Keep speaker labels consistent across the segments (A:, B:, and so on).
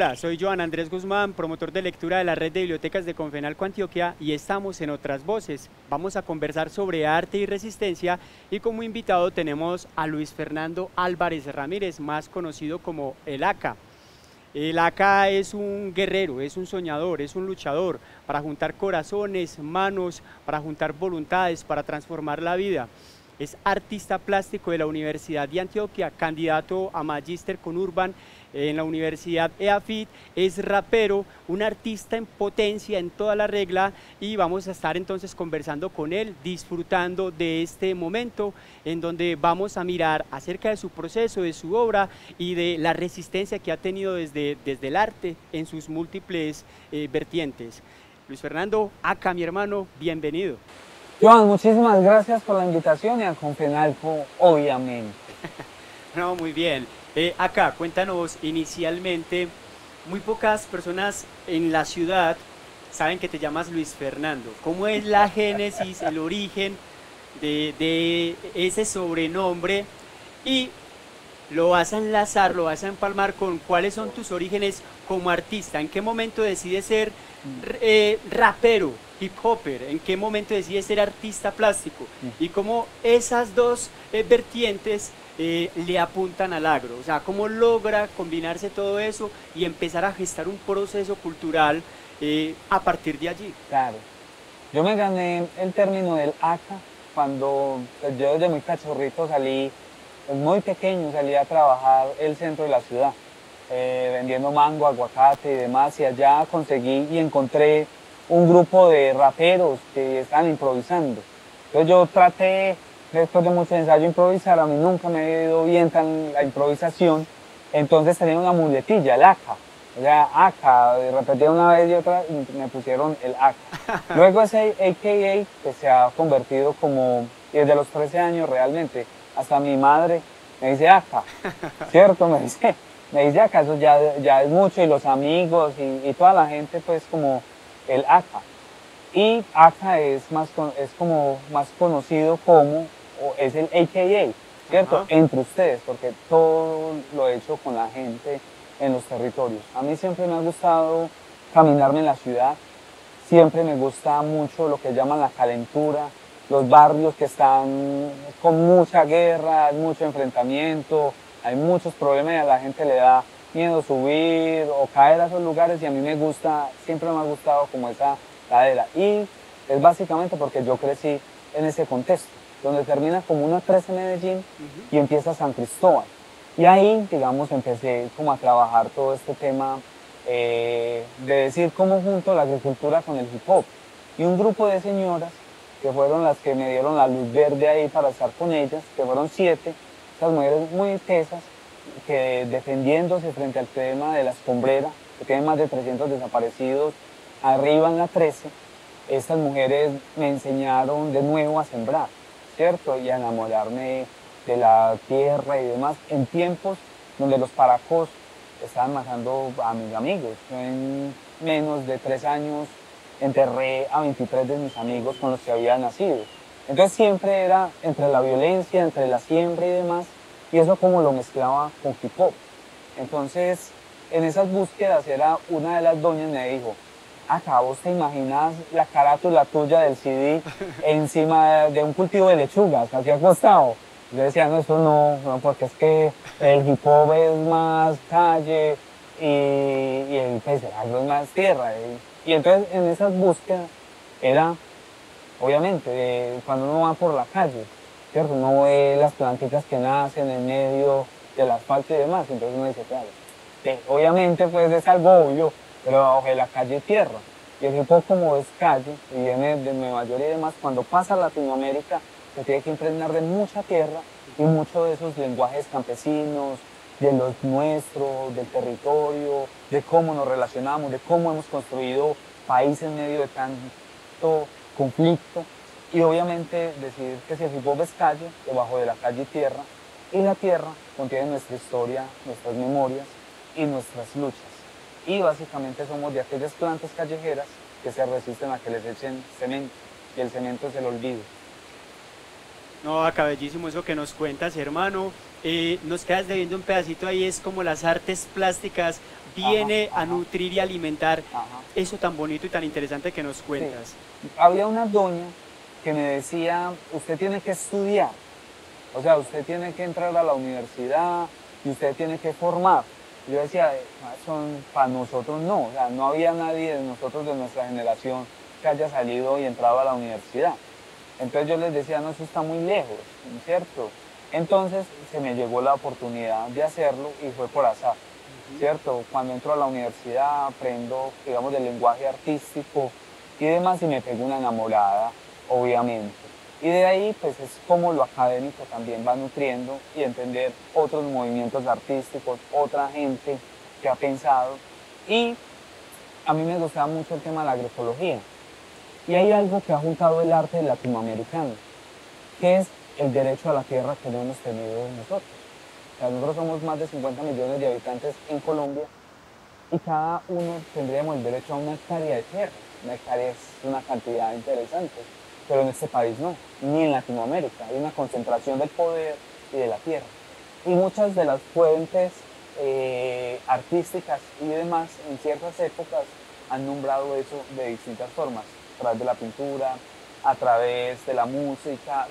A: Hola, soy Joan Andrés Guzmán, promotor de lectura de la red de bibliotecas de Confenalco Antioquia y estamos en Otras Voces. Vamos a conversar sobre arte y resistencia y como invitado tenemos a Luis Fernando Álvarez Ramírez, más conocido como El ACA. El ACA es un guerrero, es un soñador, es un luchador para juntar corazones, manos, para juntar voluntades, para transformar la vida. Es artista plástico de la Universidad de Antioquia, candidato a magíster con Urban en la Universidad EAFIT, es rapero, un artista en potencia en toda la regla y vamos a estar entonces conversando con él, disfrutando de este momento en donde vamos a mirar acerca de su proceso, de su obra y de la resistencia que ha tenido desde, desde el arte en sus múltiples eh, vertientes. Luis Fernando, acá mi hermano, bienvenido.
B: Joan, muchísimas gracias por la invitación y al Confenalco, obviamente.
A: no, muy bien. Eh, acá, cuéntanos inicialmente, muy pocas personas en la ciudad saben que te llamas Luis Fernando. ¿Cómo es la génesis, el origen de, ese sobrenombre? Y lo vas a enlazar, lo vas a empalmar con cuáles son tus orígenes como artista. ¿En qué momento decides ser eh, rapero, hip hopper? ¿En qué momento decides ser artista plástico? Y cómo esas dos eh, vertientes eh, le apuntan al agro, o sea, cómo logra combinarse todo eso y empezar a gestar un proceso cultural eh, a partir de allí.
B: Claro, yo me gané el término del ACA cuando pues, yo desde muy cachorrito salí, muy pequeño, salí a trabajar el centro de la ciudad, vendiendo mango, aguacate y demás, y allá conseguí y encontré un grupo de raperos que estaban improvisando. Entonces yo traté después de mucho ensayo improvisar, a mí nunca me ha ido bien tan la improvisación, entonces tenía una muletilla, el ACA. O sea, ACA, repetía una vez y otra y me pusieron el ACA. Luego ese AKA que se ha convertido como, desde los 13 años realmente, hasta mi madre me dice ACA, ¿cierto? Me dice, me dice ACA, eso ya, ya es mucho y los amigos y, y toda la gente pues como el ACA. Y ACA es, más, es como más conocido como es el AKA, ¿cierto? Entre ustedes, porque todo lo he hecho con la gente en los territorios. A mí siempre me ha gustado caminarme en la ciudad, siempre me gusta mucho lo que llaman la calentura, los barrios que están con mucha guerra, mucho enfrentamiento, hay muchos problemas y a la gente le da miedo subir o caer a esos lugares y a mí me gusta, siempre me ha gustado como esa ladera. Y es básicamente porque yo crecí en ese contexto donde termina como una 13 en Medellín y empieza San Cristóbal. Y ahí, digamos, empecé como a trabajar todo este tema eh, de decir cómo junto la agricultura con el hip hop. Y un grupo de señoras que fueron las que me dieron la luz verde ahí para estar con ellas, que fueron siete, esas mujeres muy tesas, defendiéndose frente al tema de la escombrera, que tienen más de 300 desaparecidos, arriba en la 13, estas mujeres me enseñaron de nuevo a sembrar y a enamorarme de la tierra y demás en tiempos donde los paracos estaban matando a mis amigos. Yo en menos de tres años enterré a 23 de mis amigos con los que había nacido. Entonces siempre era entre la violencia, entre la siembra y demás, y eso como lo mezclaba con hip hop. Entonces, en esas búsquedas era una de las doñas me dijo, acá vos te imaginas la carátula tuya del CD encima de un cultivo de lechugas, así acostado. Yo decía, no, eso no, porque es que el hip hop es más calle y, el paisaje es más tierra. Y, entonces en esas búsquedas era, obviamente, cuando uno va por la calle, ¿cierto? Uno ve las plantitas que nacen en medio del asfalto y demás, entonces uno dice, claro, obviamente pues es algo obvio, pero bajo la calle tierra. Y el hip hop como es calle y viene de Nueva York y demás, cuando pasa a Latinoamérica se tiene que impregnar de mucha tierra y muchos de esos lenguajes campesinos, de los nuestros, del territorio, de cómo nos relacionamos, de cómo hemos construido países en medio de tanto conflicto. Y obviamente decir que si el hip hop es calle, debajo de la calle tierra, y la tierra contiene nuestra historia, nuestras memorias y nuestras luchas y básicamente somos de aquellas plantas callejeras que se resisten a que les echen cemento y el cemento es el olvido.
A: No, acá bellísimo eso que nos cuentas, hermano. Eh, nos quedas debiendo un pedacito ahí, es como las artes plásticas viene a nutrir y alimentar eso tan bonito y tan interesante que nos cuentas.
B: Había una doña que me decía, usted tiene que estudiar, o sea, usted tiene que entrar a la universidad y usted tiene que formar. Yo decía, son para nosotros no, o sea, no había nadie de nosotros de nuestra generación que haya salido y entrado a la universidad. Entonces yo les decía, no, eso está muy lejos, ¿cierto? Entonces se me llegó la oportunidad de hacerlo y fue por azar, ¿cierto? Cuando entro a la universidad aprendo, digamos, del lenguaje artístico y demás y me pego una enamorada, obviamente. Y de ahí, pues es como lo académico también va nutriendo y entender otros movimientos artísticos, otra gente que ha pensado. Y a mí me gustaba mucho el tema de la agroecología. Y hay algo que ha juntado el arte latinoamericano, que es el derecho a la tierra que no hemos tenido nosotros. nosotros somos más de 50 millones de habitantes en Colombia y cada uno tendríamos el derecho a una hectárea de tierra. Una hectárea es una cantidad interesante pero en este país no, ni en Latinoamérica. Hay una concentración del poder y de la tierra. Y muchas de las fuentes eh, artísticas y demás en ciertas épocas han nombrado eso de distintas formas, a través de la pintura, a través de la música,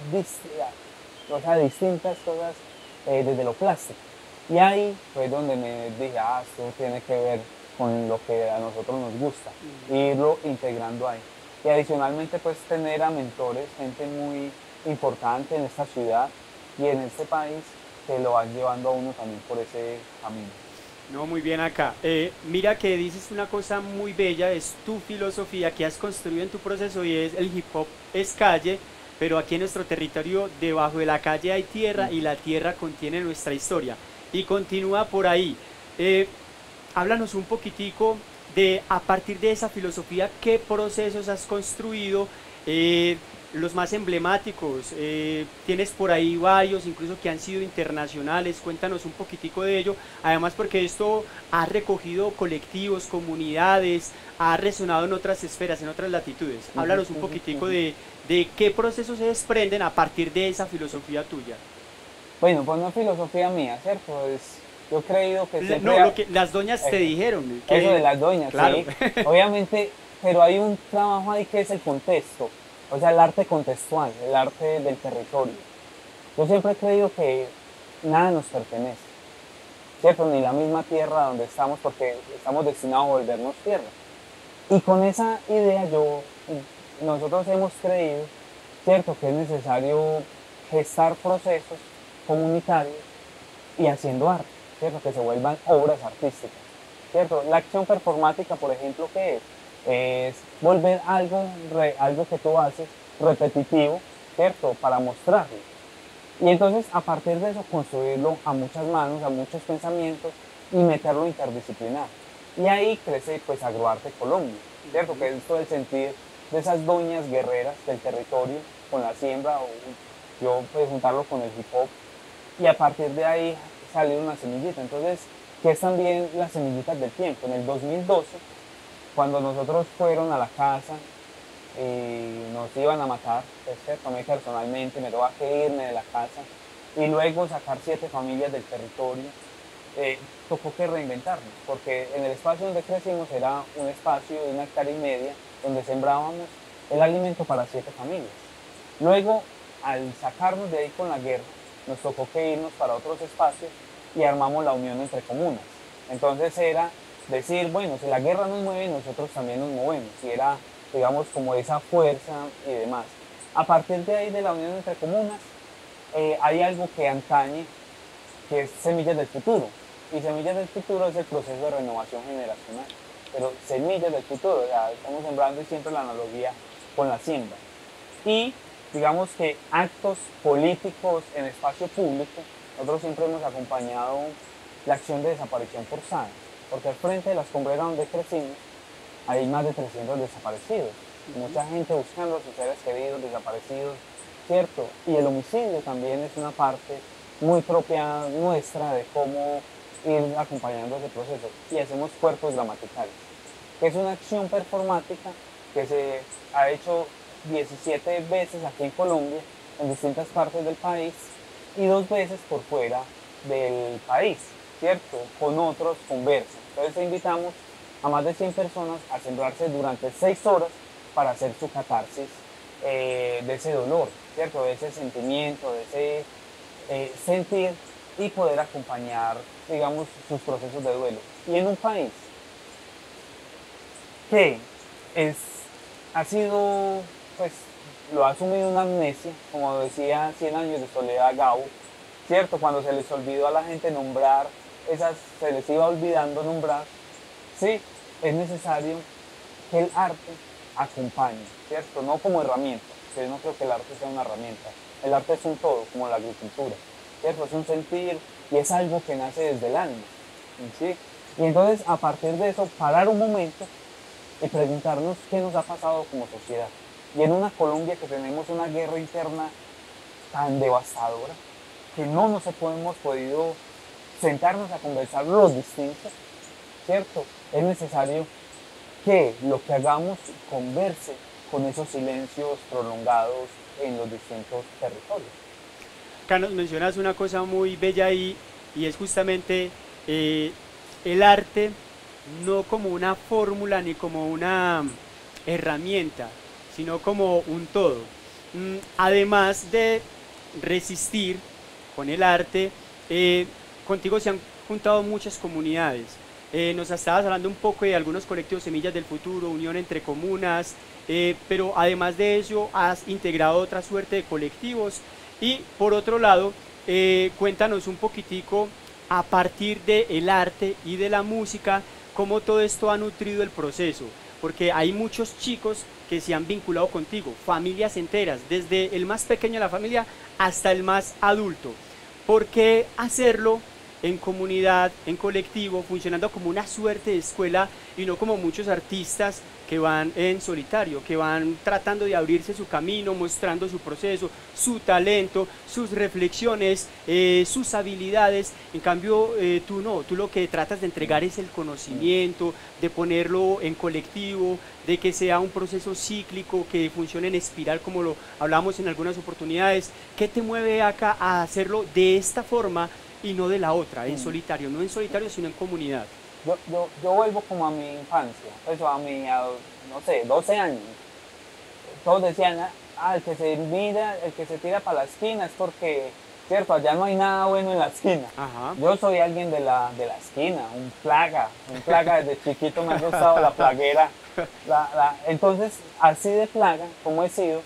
B: o sea, distintas cosas eh, desde lo plástico. Y ahí fue donde me dije, ah, esto tiene que ver con lo que a nosotros nos gusta, irlo integrando ahí y adicionalmente pues tener a mentores, gente muy importante en esta ciudad y en este país que lo van llevando a uno también por ese camino.
A: No, muy bien acá. Eh, mira que dices una cosa muy bella, es tu filosofía que has construido en tu proceso y es el hip hop es calle, pero aquí en nuestro territorio debajo de la calle hay tierra y la tierra contiene nuestra historia. Y continúa por ahí. Eh, háblanos un poquitico de a partir de esa filosofía qué procesos has construido, eh, los más emblemáticos, eh, tienes por ahí varios, incluso que han sido internacionales, cuéntanos un poquitico de ello, además porque esto ha recogido colectivos, comunidades, ha resonado en otras esferas, en otras latitudes. Háblanos un poquitico de, de qué procesos se desprenden a partir de esa filosofía tuya.
B: Bueno, pues una filosofía mía, ¿cierto? Es yo he creído que
A: No, lo que las doñas te dijeron.
B: Eso de las doñas, sí. Obviamente, pero hay un trabajo ahí que es el contexto. O sea, el arte contextual, el arte del territorio. Yo siempre he creído que nada nos pertenece. ¿Cierto? Ni la misma tierra donde estamos porque estamos destinados a volvernos tierra. Y con esa idea yo, nosotros hemos creído, ¿cierto? Que es necesario gestar procesos comunitarios y haciendo arte. ¿Cierto? que se vuelvan obras artísticas. ¿cierto? La acción performática, por ejemplo, ¿qué es? Es volver algo, algo que tú haces repetitivo, ¿cierto? Para mostrarlo. Y entonces, a partir de eso, construirlo a muchas manos, a muchos pensamientos y meterlo interdisciplinar. Y ahí crece, pues, Agroarte Colombia, ¿cierto? Que es todo el sentido de esas doñas guerreras del territorio con la siembra, o yo, pues, juntarlo con el hip hop. Y a partir de ahí salir una semillita. Entonces, que es también las semillitas del tiempo. En el 2012, cuando nosotros fueron a la casa y nos iban a matar, a mí personalmente me tuve que irme de la casa y luego sacar siete familias del territorio, eh, tocó que reinventarnos, porque en el espacio donde crecimos era un espacio de una hectárea y media donde sembrábamos el alimento para siete familias. Luego, al sacarnos de ahí con la guerra, nos tocó que irnos para otros espacios y armamos la unión entre comunas. Entonces era decir, bueno, si la guerra nos mueve, nosotros también nos movemos. Y era, digamos, como esa fuerza y demás. A partir de ahí, de la unión entre comunas, eh, hay algo que antañe, que es Semillas del Futuro. Y Semillas del Futuro es el proceso de renovación generacional. Pero Semillas del Futuro, estamos sembrando y siempre la analogía con la siembra. Y digamos que actos políticos en espacio público, nosotros siempre hemos acompañado la acción de desaparición forzada, porque al frente de las combreras donde crecimos hay más de 300 desaparecidos, mucha gente buscando a sus seres queridos desaparecidos, ¿cierto? Y el homicidio también es una parte muy propia nuestra de cómo ir acompañando ese proceso. Y hacemos cuerpos gramaticales, que es una acción performática que se ha hecho 17 veces aquí en Colombia en distintas partes del país y dos veces por fuera del país, ¿cierto? Con otros conversos. Entonces invitamos a más de 100 personas a sembrarse durante 6 horas para hacer su catarsis eh, de ese dolor, ¿cierto? De ese sentimiento, de ese eh, sentir y poder acompañar, digamos, sus procesos de duelo. Y en un país que es, ha sido, pues, lo ha asumido una amnesia, como decía 100 años de soledad Gau, ¿cierto? Cuando se les olvidó a la gente nombrar, esas, se les iba olvidando nombrar, sí, es necesario que el arte acompañe, ¿cierto? No como herramienta, yo no creo que el arte sea una herramienta, el arte es un todo, como la agricultura, ¿cierto? Es un sentir y es algo que nace desde el alma, ¿sí? Y entonces, a partir de eso, parar un momento y preguntarnos qué nos ha pasado como sociedad. Y en una Colombia que tenemos una guerra interna tan devastadora, que no nos hemos podido sentarnos a conversar los distintos, ¿cierto? Es necesario que lo que hagamos converse con esos silencios prolongados en los distintos territorios.
A: Nos mencionas una cosa muy bella ahí y es justamente eh, el arte no como una fórmula ni como una herramienta, sino como un todo. Mm, además de resistir con el arte, eh, contigo se han juntado muchas comunidades. Eh, nos estabas hablando un poco de algunos colectivos Semillas del Futuro, Unión entre Comunas, eh, pero además de eso has integrado otra suerte de colectivos. Y por otro lado, cuéntanos un poquitico a partir del arte y de la música, cómo todo esto ha nutrido el proceso, porque hay muchos chicos que se han vinculado contigo, familias enteras, desde el más pequeño de la familia hasta el más adulto. ¿Por qué hacerlo en comunidad, en colectivo, funcionando como una suerte de escuela y no como muchos artistas que van en solitario, que van tratando de abrirse su camino, mostrando su proceso, su talento, sus reflexiones, eh, sus habilidades. En cambio, eh, tú no, tú lo que tratas de entregar es el conocimiento, de ponerlo en colectivo, de que sea un proceso cíclico, que funcione en espiral como lo hablamos en algunas oportunidades. ¿Qué te mueve acá a hacerlo de esta forma? Y no de la otra, en solitario, no en solitario, sino en comunidad.
B: Yo, yo, yo vuelvo como a mi infancia, eso a mi, no sé, 12 años. Todos decían, ah, el que se mira, el que se tira para la esquina es porque, cierto, allá no hay nada bueno en la esquina. Yo soy alguien de la, de la esquina, un plaga, un plaga desde chiquito me ha gustado la plaguera. entonces, así de plaga como he sido,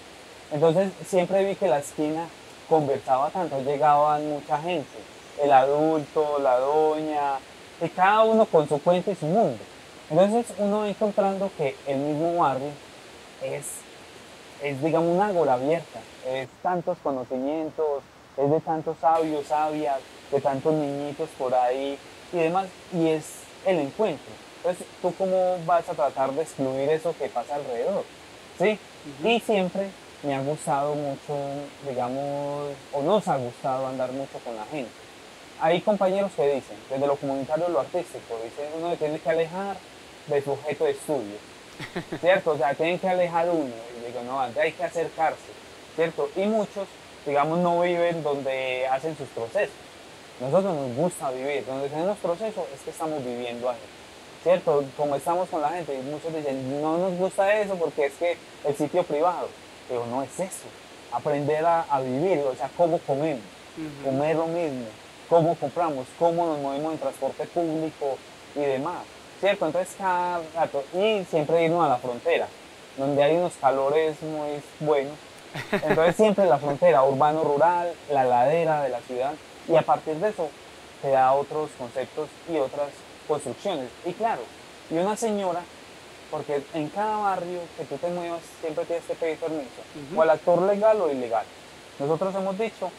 B: entonces siempre vi que la esquina conversaba tanto, llegaban mucha gente el adulto, la doña, y cada uno con su cuenta y su mundo. Entonces uno va encontrando que el mismo barrio es, es digamos, una ágora abierta, es tantos conocimientos, es de tantos sabios, sabias, de tantos niñitos por ahí y demás, y es el encuentro. Entonces, ¿tú cómo vas a tratar de excluir eso que pasa alrededor? ¿Sí? Y siempre me ha gustado mucho, digamos, o nos ha gustado andar mucho con la gente hay compañeros que dicen, desde lo comunitario lo artístico, dicen uno tiene que alejar de su objeto de estudio, ¿cierto? O sea, tienen que alejar uno, y digo, no, hay que acercarse, ¿cierto? Y muchos, digamos, no viven donde hacen sus procesos. Nosotros nos gusta vivir, donde tenemos procesos es que estamos viviendo ahí, ¿cierto? Como estamos con la gente, y muchos dicen, no nos gusta eso porque es que el sitio privado, pero no es eso, aprender a, vivir, o sea, cómo comemos, comer lo mismo, cómo compramos, cómo nos movemos en transporte público y demás, ¿cierto? Entonces cada rato, y siempre irnos a la frontera, donde hay unos calores muy buenos, entonces siempre la frontera, urbano-rural, la ladera de la ciudad, y a partir de eso te da otros conceptos y otras construcciones. Y claro, y una señora, porque en cada barrio que tú te muevas siempre tienes que pedir permiso, o al actor legal o ilegal. Nosotros hemos dicho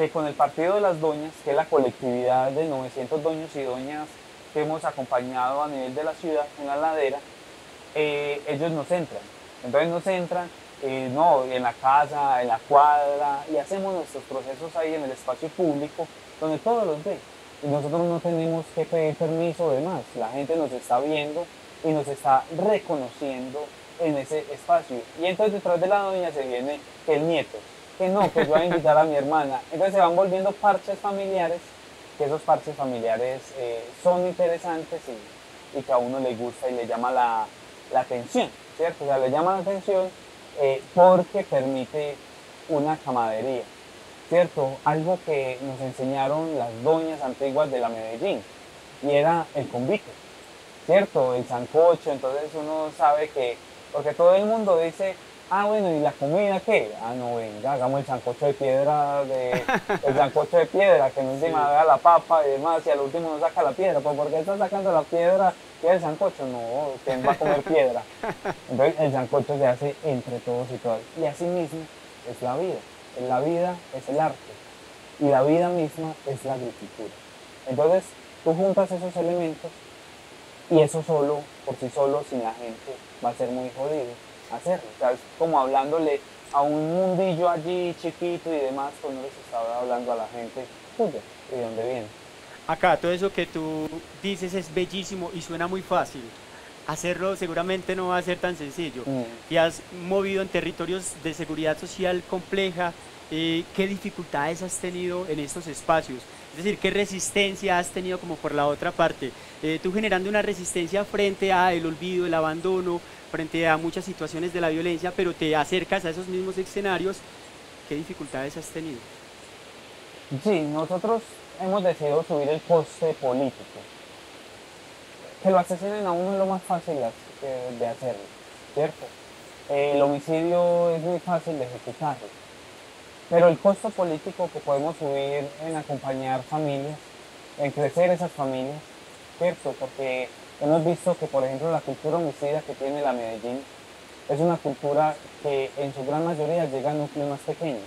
B: que con el Partido de las Doñas, que es la colectividad de 900 doños y doñas que hemos acompañado a nivel de la ciudad en la ladera, eh, ellos nos entran. Entonces nos entran, eh, no, en la casa, en la cuadra, y hacemos nuestros procesos ahí en el espacio público, donde todos los ven. Y nosotros no tenemos que pedir permiso de más. La gente nos está viendo y nos está reconociendo en ese espacio. Y entonces detrás de la doña se viene el nieto, que no, pues voy a invitar a mi hermana. Entonces se van volviendo parches familiares, que esos parches familiares eh, son interesantes y, que a uno le gusta y le llama la, la atención, ¿cierto? O sea, le llama la atención eh, porque permite una camadería, ¿cierto? Algo que nos enseñaron las doñas antiguas de la Medellín, y era el convite, ¿cierto? El sancocho, entonces uno sabe que, porque todo el mundo dice, ah, bueno, ¿y la comida qué? Ah, no, venga, hagamos el sancocho de piedra, de, el sancocho de piedra, que no encima haga la papa y demás, y al último no saca la piedra, pues ¿por qué está sacando la piedra y el sancocho? No, ¿quién va a comer piedra? Entonces el sancocho se hace entre todos y todas. Y así mismo es la vida. La vida es el arte y la vida misma es la agricultura. Entonces, tú juntas esos elementos y eso solo, por sí solo, sin la gente, va a ser muy jodido hacerlo. O sea, es como hablándole a un mundillo allí chiquito y demás, pues no les estaba hablando a la gente, tuya, y de dónde viene.
A: Acá, todo eso que tú dices es bellísimo y suena muy fácil. Hacerlo seguramente no va a ser tan sencillo. Mm. Y has movido en territorios de seguridad social compleja. Eh, ¿Qué dificultades has tenido en estos espacios? Es decir, ¿qué resistencia has tenido como por la otra parte? Eh, tú generando una resistencia frente a el olvido, el abandono, frente a muchas situaciones de la violencia, pero te acercas a esos mismos escenarios, ¿qué dificultades has tenido?
B: Sí, nosotros hemos decidido subir el coste político. Que lo asesinen a uno es lo más fácil de hacerlo, ¿cierto? El homicidio es muy fácil de ejecutarlo pero el costo político que podemos subir en acompañar familias, en crecer esas familias, ¿cierto? Porque hemos visto que, por ejemplo, la cultura homicida que tiene la Medellín es una cultura que en su gran mayoría llega a núcleos más pequeños.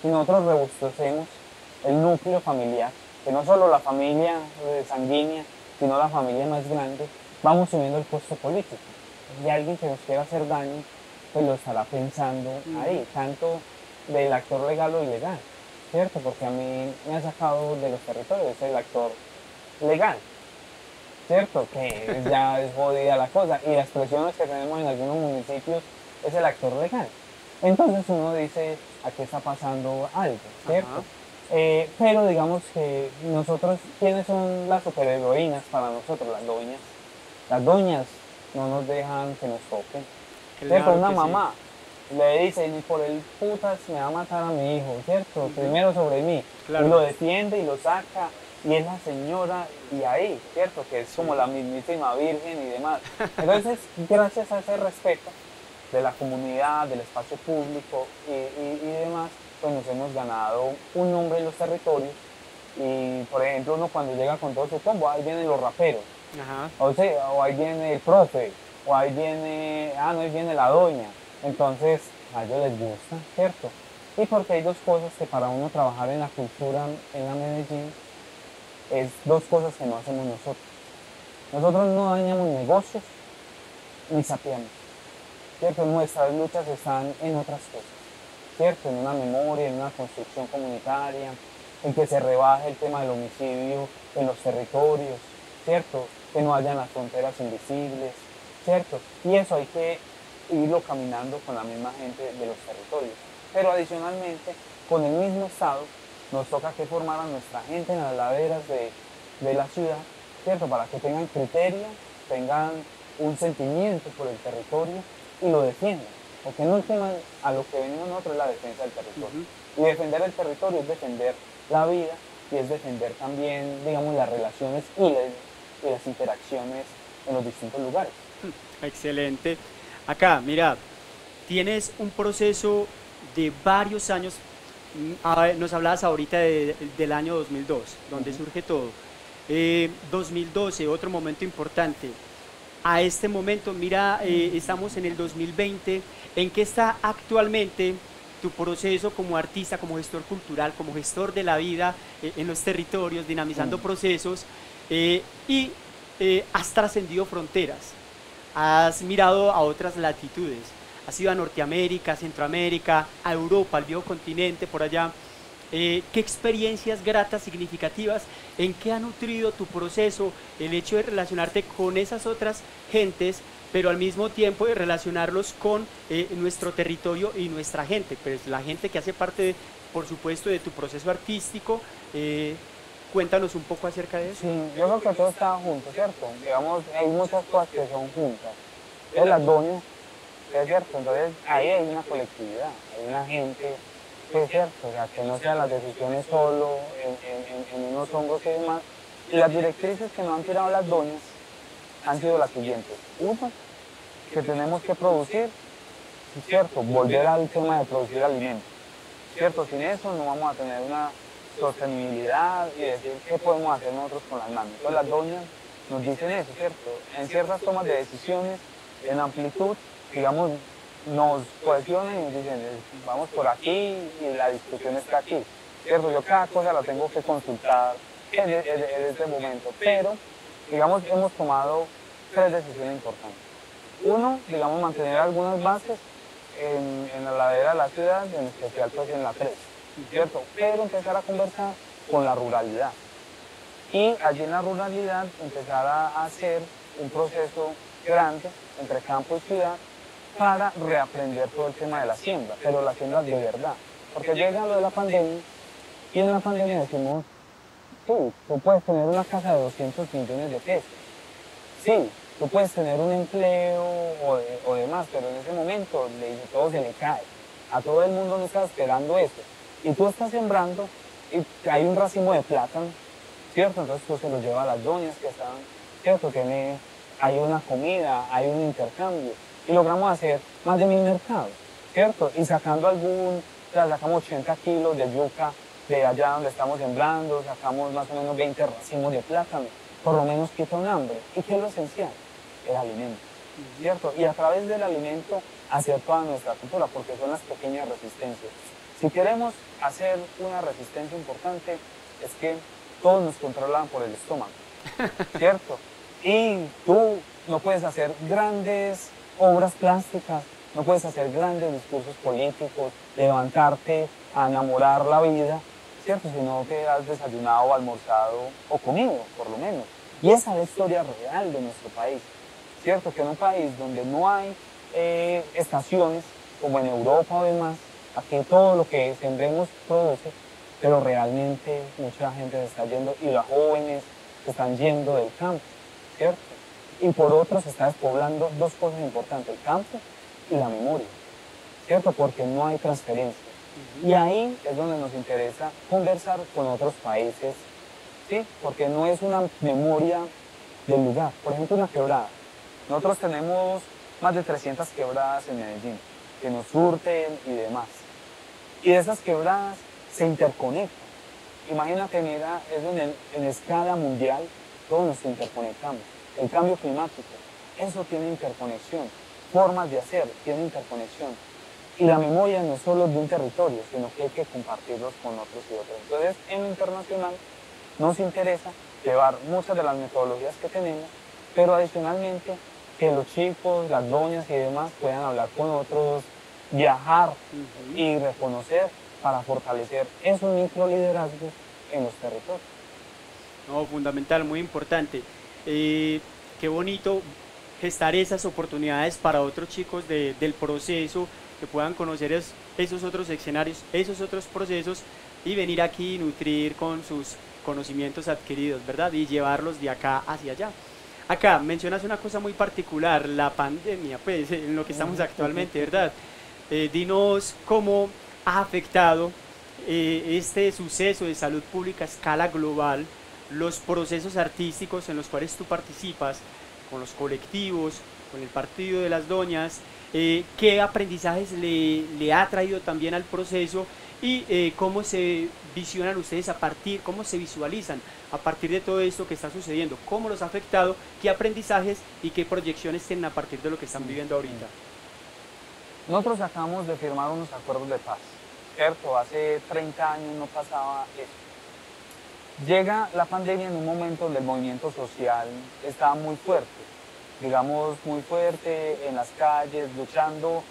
B: Si nosotros rebustecemos el núcleo familiar, que no solo la familia sanguínea, sino la familia más grande, vamos subiendo el costo político. Y alguien que nos quiera hacer daño, pues lo estará pensando ahí, tanto del actor legal o ilegal, ¿cierto? Porque a mí me ha sacado de los territorios el actor legal, ¿cierto? Que ya es jodida la cosa. Y las presiones que tenemos en algunos municipios es el actor legal. Entonces uno dice, aquí está pasando algo, ¿cierto? Eh, pero digamos que nosotros, ¿quiénes son las superheroínas para nosotros? Las doñas. Las doñas no nos dejan que nos toquen. Claro Una mamá le dice, ni por el putas me va a matar a mi hijo, ¿cierto? Primero sobre mí. Y lo defiende y lo saca. Y es la señora y ahí, ¿cierto? Que es como la mismísima virgen y demás. Entonces, gracias a ese respeto de la comunidad, del espacio público y, demás, pues nos hemos ganado un nombre en los territorios. Y, por ejemplo, uno cuando llega con todo su combo, ahí vienen los raperos. O, sea, o ahí viene el profe, o ahí viene, ah, no, ahí viene la doña entonces, a ellos les gusta, ¿cierto? Y porque hay dos cosas que para uno trabajar en la cultura en la Medellín es dos cosas que no hacemos nosotros. Nosotros no dañamos negocios ni sapeamos, ¿cierto? Nuestras luchas están en otras cosas, ¿cierto? En una memoria, en una construcción comunitaria, en que se rebaje el tema del homicidio en los territorios, ¿cierto? Que no hayan las fronteras invisibles, ¿cierto? Y eso hay que irlo caminando con la misma gente de los territorios. Pero adicionalmente, con el mismo Estado, nos toca que formar a nuestra gente en las laderas de, de la ciudad, ¿cierto? Para que tengan criterio, tengan un sentimiento por el territorio y lo defiendan. Porque en última, a lo que venimos nosotros es la defensa del territorio. Y defender el territorio es defender la vida y es defender también, digamos, las relaciones y, y las interacciones en los distintos lugares.
A: Excelente. Acá, mira, tienes un proceso de varios años, nos hablabas ahorita del año 2002, donde surge todo. 2012, eh, otro momento importante. A este momento, mira, eh, estamos en el 2020, ¿en qué está actualmente tu proceso como artista, como gestor cultural, como gestor de la vida eh, en los territorios, dinamizando procesos y has trascendido fronteras? has mirado a otras latitudes, has ido a Norteamérica, Centroamérica, a Europa, al viejo continente, por allá. Eh, ¿Qué experiencias gratas, significativas, en qué ha nutrido tu proceso el hecho de relacionarte con esas otras gentes pero al mismo tiempo de relacionarlos con eh, nuestro territorio y nuestra gente, pues la gente que hace parte, por supuesto, de tu proceso artístico. Eh, cuéntanos un poco acerca de eso.
B: Sí, yo creo que todo está junto, ¿cierto? Digamos, hay muchas cosas que son juntas. Es las doñas, es cierto, entonces ahí hay una colectividad, hay una gente, es cierto, o sea, que no sean las decisiones solo en, unos hongos y demás. Y las directrices que nos han tirado las doñas han sido las siguientes. Uno, que tenemos que producir, ¿cierto? Volver al tema de producir alimentos, ¿cierto? Sin eso no vamos a tener una sostenibilidad y decir qué podemos hacer nosotros con las manos. Entonces las doñas nos dicen eso, ¿cierto? En ciertas tomas de decisiones, en amplitud, digamos, nos cohesionan y nos dicen, vamos por aquí y la discusión está aquí, ¿cierto? Yo cada cosa la tengo que consultar en, en, en este momento, pero, digamos, hemos tomado tres decisiones importantes. Uno, digamos, mantener algunas bases en, la ladera de la ciudad, en especial pues en la 3, ¿cierto? Pero empezar a conversar con la ruralidad. Y allí en la ruralidad empezar a hacer un proceso grande entre campo y ciudad para reaprender todo el tema de la siembra, pero la siembra de verdad. Porque llega lo de la pandemia y en la pandemia decimos, tú, tú puedes tener una casa de 200 millones de pesos. Sí, tú puedes tener un empleo o, demás, pero en ese momento todo se le cae. A todo el mundo no está esperando eso. Y tú estás sembrando y hay un racimo de plátano, ¿cierto? Entonces tú se lo lleva a las doñas que están, ¿cierto? Tiene, hay una comida, hay un intercambio. Y logramos hacer más de mil mercados, ¿cierto? Y sacando algún, o sea, sacamos 80 kilos de yuca de allá donde estamos sembrando, sacamos más o menos 20 racimos de plátano. Por lo menos quita un hambre. ¿Y qué es lo esencial? el alimento, ¿cierto? Y a través del alimento hacia toda nuestra cultura, porque son las pequeñas resistencias. Si queremos hacer una resistencia importante, es que todos nos controlan por el estómago, ¿cierto? Y tú no puedes hacer grandes obras plásticas, no puedes hacer grandes discursos políticos, levantarte a enamorar la vida, ¿cierto? Si no te has desayunado, almorzado o comido, por lo menos. Y esa es la historia real de nuestro país. ¿cierto? Que en un país donde no hay eh, estaciones, como en Europa o demás, aquí todo lo que sembremos produce, pero realmente mucha gente se está yendo y los jóvenes se están yendo del campo, ¿cierto? Y por otro se está despoblando dos cosas importantes, el campo y la memoria, ¿cierto? Porque no hay transferencia. Y ahí es donde nos interesa conversar con otros países, ¿sí? Porque no es una memoria del lugar, por ejemplo una quebrada nosotros tenemos más de 300 quebradas en Medellín que nos surten y demás. Y de esas quebradas se interconectan. Imagínate, mira, es en, en escala mundial, todos nos interconectamos. El cambio climático, eso tiene interconexión. Formas de hacer, tiene interconexión. Y la memoria no es solo de un territorio, sino que hay que compartirlos con otros y otros. Entonces, en lo internacional nos interesa llevar muchas de las metodologías que tenemos, pero adicionalmente que los chicos, las doñas y demás puedan hablar con otros, viajar y reconocer para fortalecer esos microliderazgos en los territorios.
A: No, fundamental, muy importante. Eh, qué bonito gestar esas oportunidades para otros chicos del proceso, que puedan conocer esos otros escenarios, esos otros procesos y venir aquí y nutrir con sus conocimientos adquiridos, ¿verdad? Y llevarlos de acá hacia allá. Acá mencionas una cosa muy particular, la pandemia, pues en lo que estamos actualmente, ¿verdad? Eh, dinos cómo ha afectado eh, este suceso de salud pública a escala global los procesos artísticos en los cuales tú participas, con los colectivos, con el Partido de las Doñas, eh, qué aprendizajes le, le, ha traído también al proceso y cómo se visionan ustedes a partir, cómo se visualizan a partir de todo esto que está sucediendo, cómo los ha afectado, qué aprendizajes y qué proyecciones tienen a partir de lo que están viviendo ahorita.
B: Nosotros acabamos de firmar unos acuerdos de paz, ¿cierto? Hace 30 años no pasaba eso. Llega la pandemia en un momento donde el movimiento social estaba muy fuerte, digamos muy fuerte en las calles, luchando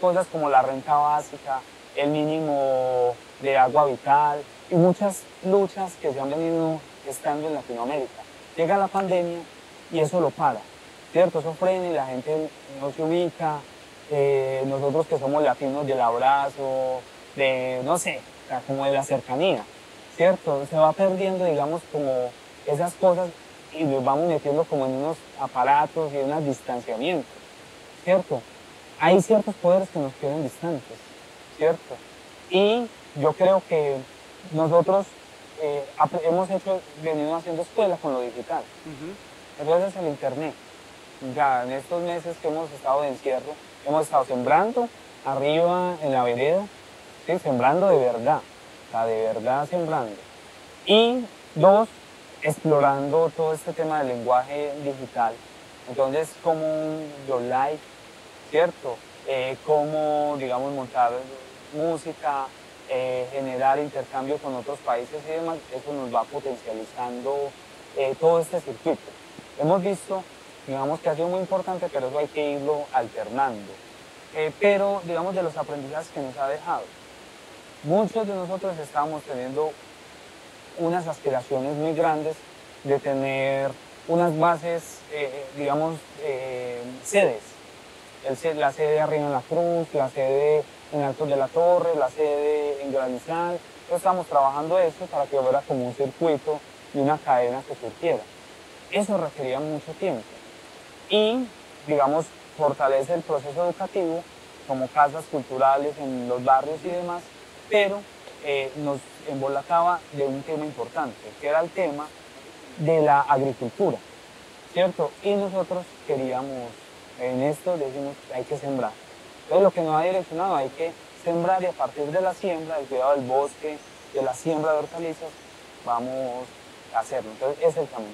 B: cosas como la renta básica, el mínimo de agua vital y muchas luchas que se han venido estando en Latinoamérica. Llega la pandemia y eso lo para. ¿cierto? Eso frena y la gente no se ubica. Eh, nosotros que somos latinos del abrazo, de, no sé, como de la cercanía, ¿cierto? Se va perdiendo, digamos, como esas cosas y nos vamos metiendo como en unos aparatos y en unos distanciamientos, ¿cierto? Hay ciertos poderes que nos quedan distantes, ¿cierto? Y yo creo que nosotros eh, hemos hecho, venido haciendo escuela con lo digital, gracias al internet. Ya en estos meses que hemos estado de encierro, hemos estado sembrando arriba en la vereda, ¿sí? sembrando de verdad, de verdad sembrando. Y dos, explorando todo este tema del lenguaje digital. Entonces, como los live, ¿cierto? Eh, cómo, digamos, montar música, eh, generar intercambio con otros países y demás, eso nos va potencializando eh, todo este circuito. Hemos visto, digamos, que ha sido muy importante, pero eso hay que irlo alternando. pero, digamos, de los aprendizajes que nos ha dejado. Muchos de nosotros estamos teniendo unas aspiraciones muy grandes de tener unas bases, eh, digamos, eh, sedes. la sede arriba en la Cruz, la sede en Alto de la Torre, la sede en Granizal. Estamos trabajando eso para que fuera como un circuito y una cadena que surgiera. Eso requería mucho tiempo. Y, digamos, fortalece el proceso educativo como casas culturales en los barrios y demás, pero eh, nos embolacaba de un tema importante, que era el tema de la agricultura, ¿cierto? Y nosotros queríamos, en esto decimos, hay que sembrar. Entonces lo que nos ha direccionado, hay que sembrar y a partir de la siembra, el cuidado del bosque, de la siembra de hortalizas, vamos a hacerlo. Entonces ese es el camino.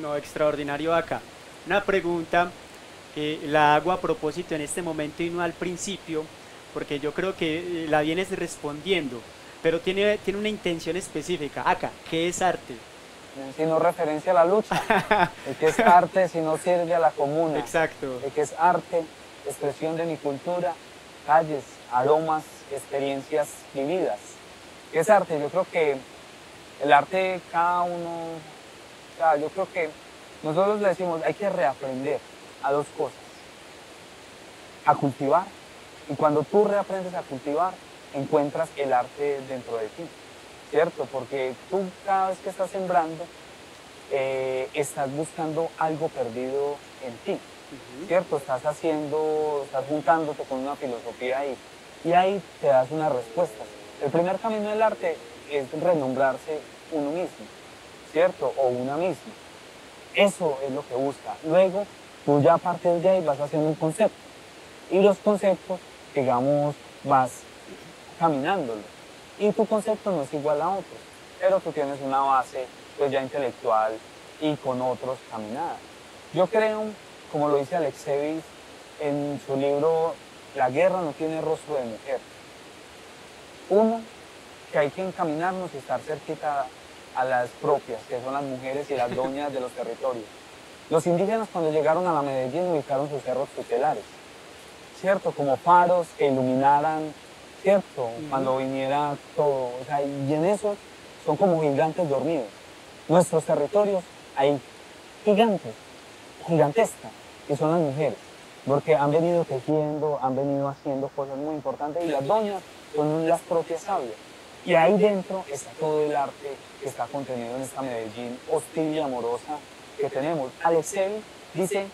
A: No, extraordinario acá. Una pregunta, que la hago a propósito en este momento y no al principio, porque yo creo que eh, la vienes respondiendo pero tiene, tiene una intención específica. Acá, ¿qué es arte?
B: Si no referencia a la lucha. el que es arte si no sirve a la comuna.
A: Exacto.
B: El que es arte, expresión de mi cultura, calles, aromas, experiencias vividas. ¿Qué es arte? Yo creo que el arte, cada uno, yo creo que nosotros le decimos, hay que reaprender a dos cosas. A cultivar. Y cuando tú reaprendes a cultivar, encuentras el arte dentro de ti, ¿cierto? Porque tú cada vez que estás sembrando, eh, estás buscando algo perdido en ti, ¿cierto? Estás haciendo, estás juntándote con una filosofía ahí y ahí te das una respuesta. El primer camino del arte es renombrarse uno mismo, ¿cierto? O una misma. Eso es lo que busca. Luego, tú ya a partir de ahí vas haciendo un concepto. Y los conceptos, digamos, vas caminándolo. Y tu concepto no es igual a otros, pero tú tienes una base pues ya intelectual y con otros caminadas. Yo creo, como lo dice Alex en su libro La guerra no tiene rostro de mujer. Uno, que hay que encaminarnos y estar cerquita a las propias, que son las mujeres y las doñas de los territorios. Los indígenas cuando llegaron a la Medellín ubicaron sus cerros tutelares, ¿cierto? Como faros que iluminaran ¿cierto? Cuando viniera todo, o sea, y en eso son como gigantes dormidos. Nuestros territorios hay gigantes, gigantescas, que son las mujeres, porque han venido tejiendo, han venido haciendo cosas muy importantes y las doñas son las propias sabias. Y ahí dentro está todo el arte que está contenido en esta Medellín hostil y amorosa que tenemos. Alexei dice,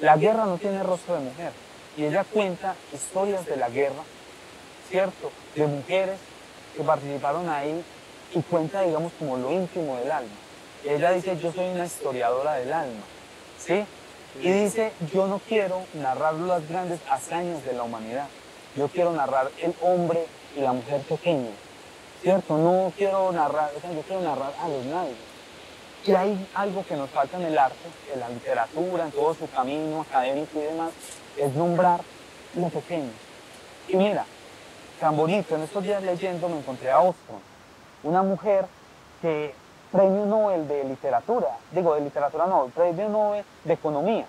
B: la guerra no tiene rostro de mujer. Y ella cuenta historias de la guerra ¿cierto? De mujeres que participaron ahí y cuenta, digamos, como lo íntimo del alma. Ella dice, yo soy una historiadora del alma, ¿sí? Y dice, yo no quiero narrar las grandes hazañas de la humanidad, yo quiero narrar el hombre y la mujer pequeña, ¿cierto? No quiero narrar, o sea, yo quiero narrar a los nadie. Y hay algo que nos falta en el arte, en la literatura, en todo su camino académico y demás, es nombrar lo pequeño. Y mira, tan bonito. En estos días leyendo me encontré a Ostrom, una mujer que premio Nobel de literatura, digo de literatura no, premio Nobel de economía.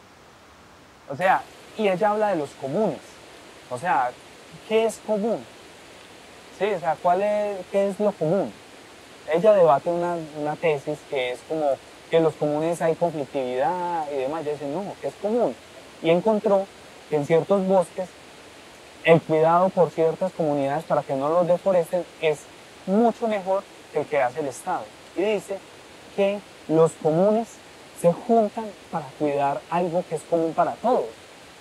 B: O sea, y ella habla de los comunes. O sea, ¿qué es común? Sí, o sea, ¿cuál es, ¿qué es lo común? Ella debate una, una tesis que es como que en los comunes hay conflictividad y demás. Ella dice, no, es común. Y encontró en ciertos bosques el cuidado por ciertas comunidades para que no los deforesten es mucho mejor que el que hace el Estado. Y dice que los comunes se juntan para cuidar algo que es común para todos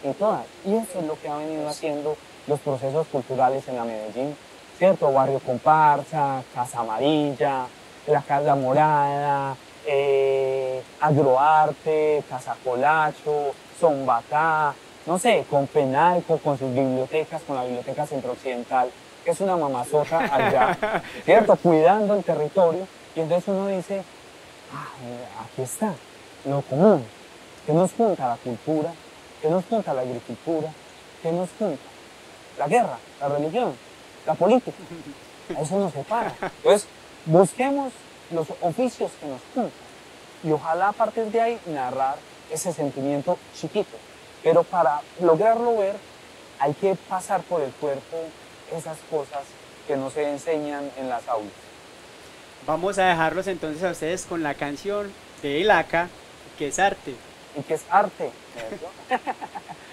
B: y todas. Y eso es lo que ha venido haciendo los procesos culturales en la Medellín, ¿cierto? Barrio Comparsa, Casa Amarilla, la Casa Morada, eh, Agroarte, Casa Colacho, Zombatá, no sé, con Penalco, con sus bibliotecas, con la Biblioteca Centro-Occidental, que es una mamazota allá, ¿cierto? Cuidando el territorio. Y entonces uno dice, ah, aquí está, lo común, que nos junta la cultura, que nos junta la agricultura, que nos junta la guerra, la religión, la política. Eso nos separa. Entonces, busquemos los oficios que nos juntan y ojalá a partir de ahí narrar ese sentimiento chiquito. Pero para lograrlo ver hay que pasar por el cuerpo esas cosas que no se enseñan en las aulas.
A: Vamos a dejarlos entonces a ustedes con la canción de El Aca, que es arte.
B: Y que es arte.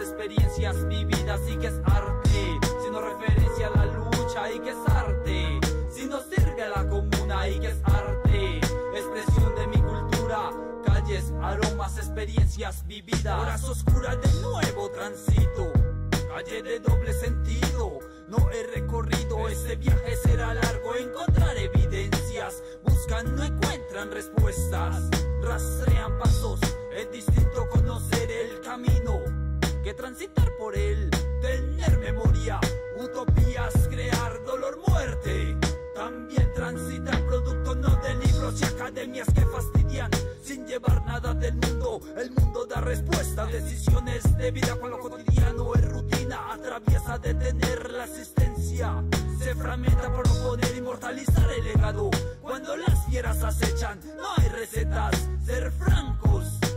C: aromas, experiencias vividas y que es arte, sino referencia a la lucha y que es arte, si no sirve a la comuna y que es arte, expresión de mi cultura, calles, aromas, experiencias vividas, horas oscuras de nuevo transito, calle de doble sentido no he recorrido, ese viaje será largo. Encontrar evidencias, buscan, no encuentran respuestas. Rastrean pasos, es distinto conocer el camino transitar por él. Tener memoria, utopías, crear dolor, muerte. También transitar producto no de libros y academias que fastidian sin llevar nada del mundo. El mundo da respuesta, decisiones de vida con lo cotidiano es rutina. Atraviesa detener la existencia. Se fragmenta por no poder inmortalizar el legado. Cuando las fieras acechan, no hay recetas. Ser francos,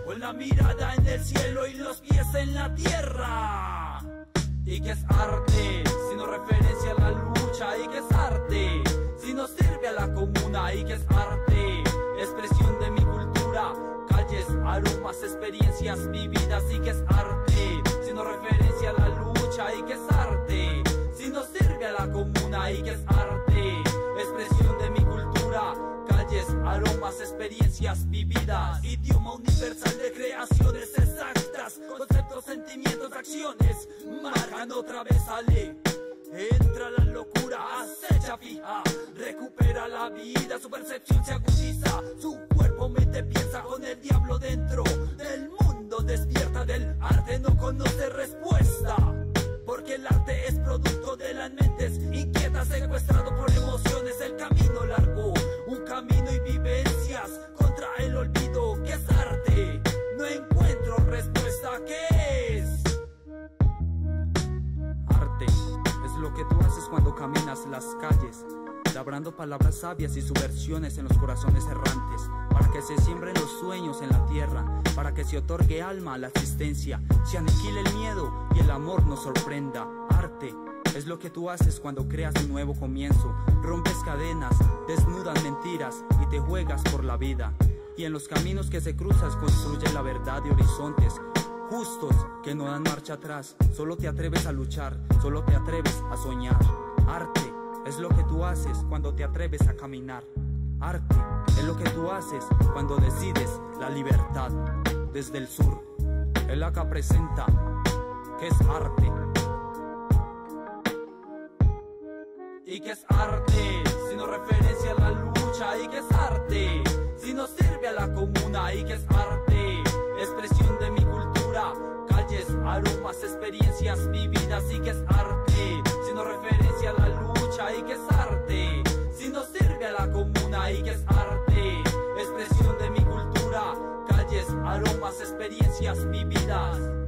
C: con la mirada en el cielo y los pies en la tierra. Y que es arte, sino referencia a la lucha. Y que es arte, si no sirve a la comuna. Y que es arte, expresión de mi cultura. Calles, aromas, experiencias vividas. Y que es arte, sino referencia a la lucha. Y que es arte, si no sirve a la comuna. Y que es arte, aromas, experiencias vividas. Idioma universal de creaciones exactas. Conceptos, sentimientos, acciones. Marcan otra vez Ale. Entra la locura, acecha fija, recupera la vida, su percepción se agudiza, su cuerpo mente piensa con el diablo dentro del mundo despierta del arte, no conoce respuesta. Porque el arte es producto de las mentes inquietas, secuestrado por emociones, cuando caminas las calles, labrando palabras sabias y subversiones en los corazones errantes, para que se siembren los sueños en la tierra, para que se otorgue alma a la existencia, se aniquile el miedo y el amor nos sorprenda. Arte es lo que tú haces cuando creas un nuevo comienzo, rompes cadenas, desnudas mentiras y te juegas por la vida. Y en los caminos que se cruzas construye la verdad de horizontes justos que no dan marcha atrás. Solo te atreves a luchar, solo te atreves a soñar. Arte es lo que tú haces cuando te atreves a caminar. Arte es lo que tú haces cuando decides la libertad desde el sur. El ACA presenta que es arte. Y que es arte, sino referencia a la lucha. Y que es arte, si no sirve a la comuna. Y que es arte, aromas, experiencias vividas. Y que es arte, sino referencia a la lucha. Y que es arte, si no sirve a la comuna. Y que es arte, expresión de mi cultura. Calles, aromas, experiencias vividas.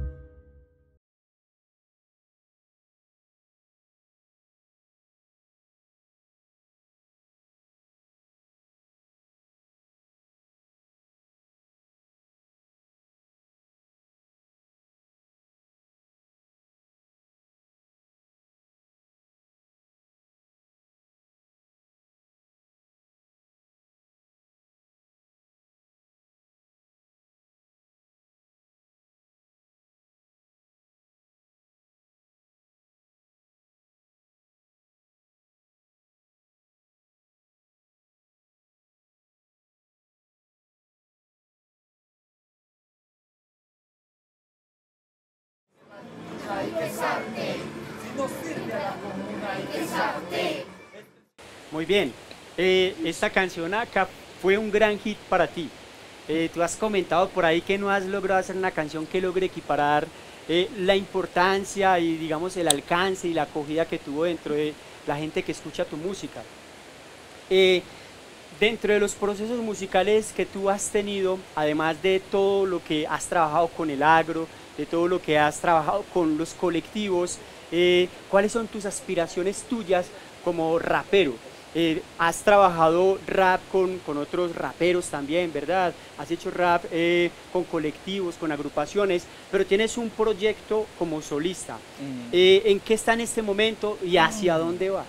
A: Muy bien, eh, esta canción acá fue un gran hit para ti. Eh, tú has comentado por ahí que no has logrado hacer una canción que logre equiparar eh, la importancia y digamos el alcance y la acogida que tuvo dentro de la gente que escucha tu música. Eh, dentro de los procesos musicales que tú has tenido, además de todo lo que has trabajado con el agro, de todo lo que has trabajado con los colectivos, ¿cuáles son tus aspiraciones tuyas como rapero? Eh, has trabajado rap con, con, otros raperos también, ¿verdad? Has hecho rap eh, con colectivos, con agrupaciones, pero tienes un proyecto como solista. Mm. Eh, ¿En qué está en este momento y hacia mm. dónde va?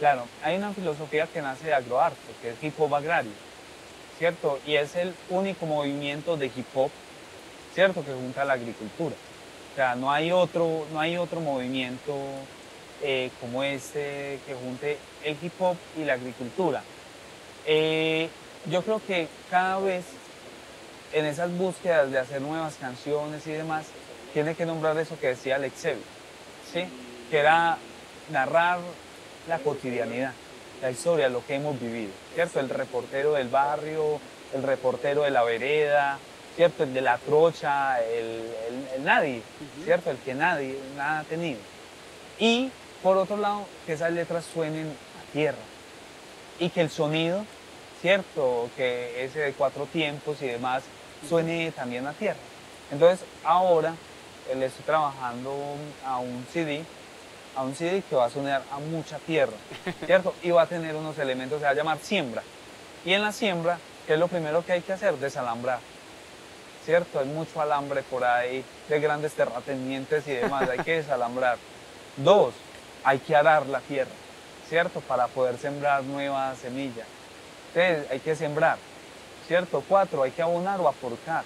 B: Claro, hay una filosofía que nace de agroarte, que es hip hop agrario, ¿cierto? Y es el único movimiento de hip hop, ¿cierto? Que junta la agricultura. O sea, no hay otro, no hay otro movimiento eh, como este que junte el hip hop y la agricultura. Eh, yo creo que cada vez en esas búsquedas de hacer nuevas canciones y demás, tiene que nombrar eso que decía Alex ¿sí? que era narrar la cotidianidad, la historia, lo que hemos vivido, ¿cierto? El reportero del barrio, el reportero de la vereda, ¿cierto? El de la trocha, el, nadie, ¿cierto? El que nadie, nada ha tenido. Y por otro lado, que esas letras suenen tierra y que el sonido, ¿cierto? Que ese de cuatro tiempos y demás suene también a tierra. Entonces, ahora le estoy trabajando a un CD, a un CD que va a sonar a mucha tierra, ¿cierto? Y va a tener unos elementos, se va a llamar siembra. Y en la siembra, ¿qué es lo primero que hay que hacer? Desalambrar. ¿Cierto? Hay mucho alambre por ahí de grandes terratenientes y demás, hay que desalambrar. Dos, hay que arar la tierra, ¿cierto? Para poder sembrar nuevas semillas. Tres, hay que sembrar, ¿cierto? Cuatro, hay que abonar o aportar,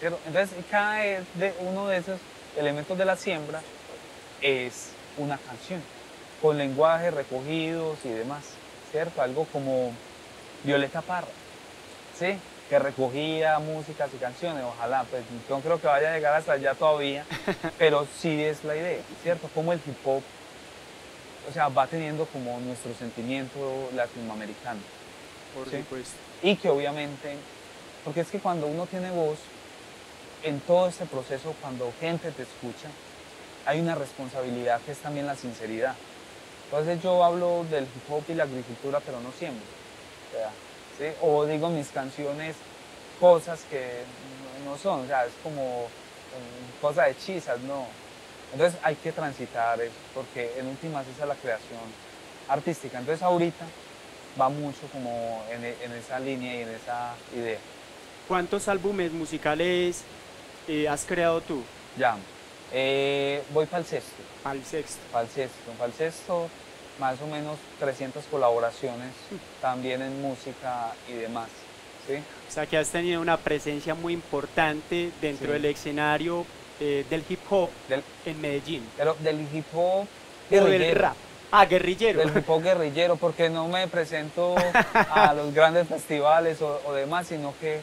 B: ¿cierto? Entonces, cada de uno de esos elementos de la siembra es una canción, con lenguaje recogidos y demás, ¿cierto? Algo como Violeta Parra, ¿sí? que recogía músicas y canciones, ojalá, pues no creo que vaya a llegar hasta allá todavía, pero sí es la idea, ¿cierto? Como el hip hop o sea, va teniendo como nuestro sentimiento latinoamericano.
A: Por supuesto.
B: Y que obviamente, porque es que cuando uno tiene voz, en todo este proceso, cuando gente te escucha, hay una responsabilidad que es también la sinceridad. Entonces yo hablo del hip hop y la agricultura, pero no siempre. O, digo mis canciones cosas que no son, o sea, es como mm, cosa de hechizas, no entonces hay que transitar eso, porque en últimas esa es la creación artística. Entonces ahorita va mucho como en, esa línea y en esa idea.
A: ¿Cuántos álbumes musicales eh, has creado tú?
B: Ya, eh, voy para el sexto.
A: Para el sexto.
B: Para el sexto, para el sexto más o menos 300 colaboraciones también en música y demás. ¿sí?
A: O sea que has tenido una presencia muy importante dentro del escenario eh, del hip hop en Medellín.
B: Pero del hip hop
A: guerrillero. del rap. Ah, guerrillero.
B: Del hip hop guerrillero, porque no me presento a los grandes festivales o, demás, sino que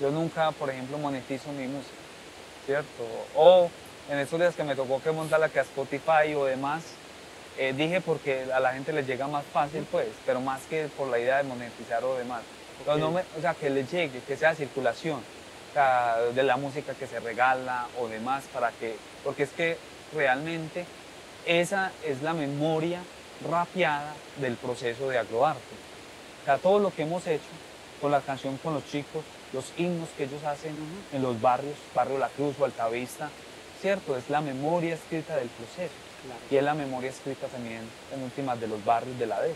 B: yo nunca, por ejemplo, monetizo mi música, ¿cierto? O en esos días que me tocó que montarla que a Spotify o demás, eh, dije porque a la gente le llega más fácil, pues, pero más que por la idea de monetizar o demás. no o sea, que le llegue, que sea circulación de la música que se regala o demás, para que, porque es que realmente esa es la memoria rapeada del proceso de agroarte. O sea, todo lo que hemos hecho con la canción con los chicos, los himnos que ellos hacen en los barrios, Barrio La Cruz o Altavista, ¿cierto? Es la memoria escrita del proceso. Y es la memoria escrita también en últimas de los barrios de ladera.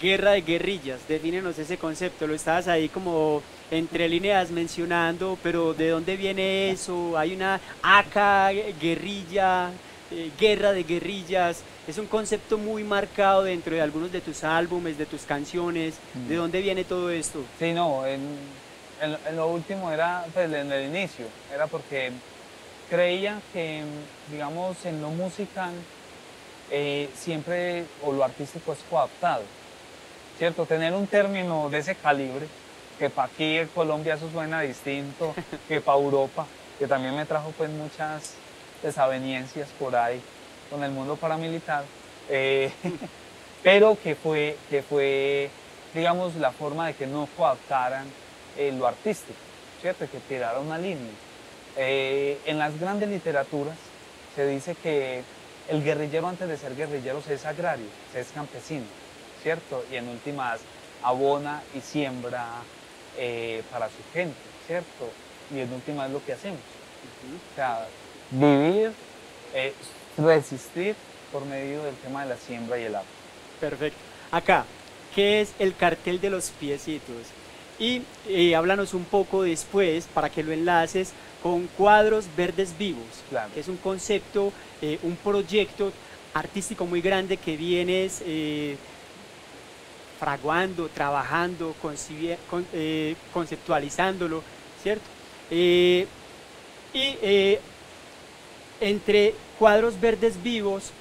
A: Guerra de guerrillas, defínenos ese concepto, lo estabas ahí como entre líneas mencionando, pero ¿de dónde viene eso? Hay una ACA, guerrilla, eh, guerra de guerrillas, es un concepto muy marcado dentro de algunos de tus álbumes, de tus canciones, ¿de mm. dónde viene todo esto?
B: Sí, no, en, lo último era, pues en el inicio, era porque creía que, digamos, en lo musical eh, siempre, o lo artístico es coadaptado ¿cierto? Tener un término de ese calibre, que para aquí en Colombia eso suena distinto, que para Europa, que también me trajo pues muchas desavenencias por ahí con el mundo paramilitar, eh, pero que fue, que fue, digamos, la forma de que no coaptaran eh, lo artístico, ¿cierto? Que tirara una línea. Eh, en las grandes literaturas se dice que el guerrillero antes de ser guerrillero se es agrario, se es campesino, ¿cierto? Y en últimas abona y siembra para su gente, ¿cierto? Y en últimas es lo que hacemos. O sea, vivir, resistir por medio del tema de la siembra y el agua.
A: Perfecto. Acá, ¿qué es el cartel de los piecitos? Y eh, háblanos un poco después, para que lo enlaces, con cuadros verdes vivos, que es un concepto, eh, un proyecto artístico muy grande que vienes eh, fraguando, trabajando, conceptualizándolo, ¿cierto? y entre cuadros verdes vivos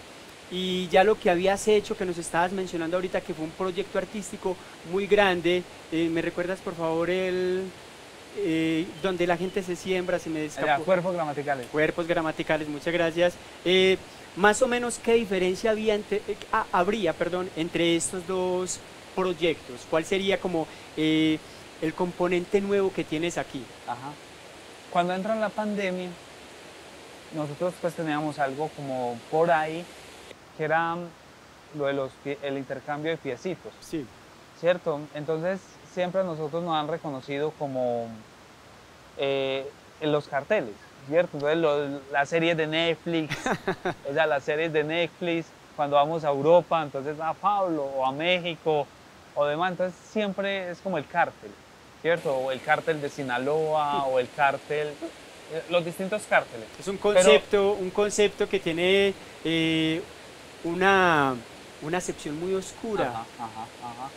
A: y ya lo que habías hecho, que nos estabas mencionando ahorita, que fue un proyecto artístico muy grande, eh, ¿me recuerdas por favor el... Eh, donde la gente se siembra, se me escapó.
B: cuerpos gramaticales.
A: Cuerpos gramaticales, muchas gracias. Eh, más o menos, ¿qué diferencia había entre, ah, habría perdón, entre estos dos proyectos? ¿Cuál sería como el componente nuevo que tienes aquí?
B: Ajá. Cuando entra la pandemia, nosotros pues teníamos algo como por ahí que era lo de los, el intercambio de piecitos.
A: Sí.
B: ¿Cierto? Entonces siempre nosotros nos han reconocido como eh, en los carteles, ¿cierto? Entonces las series de Netflix, o sea, las series de Netflix, cuando vamos a Europa, entonces a Pablo o a México o demás, entonces siempre es como el cártel, ¿cierto? O el cártel de Sinaloa o el cártel, eh, los distintos cárteles.
A: Es un concepto, un concepto que tiene eh, una, una acepción muy oscura.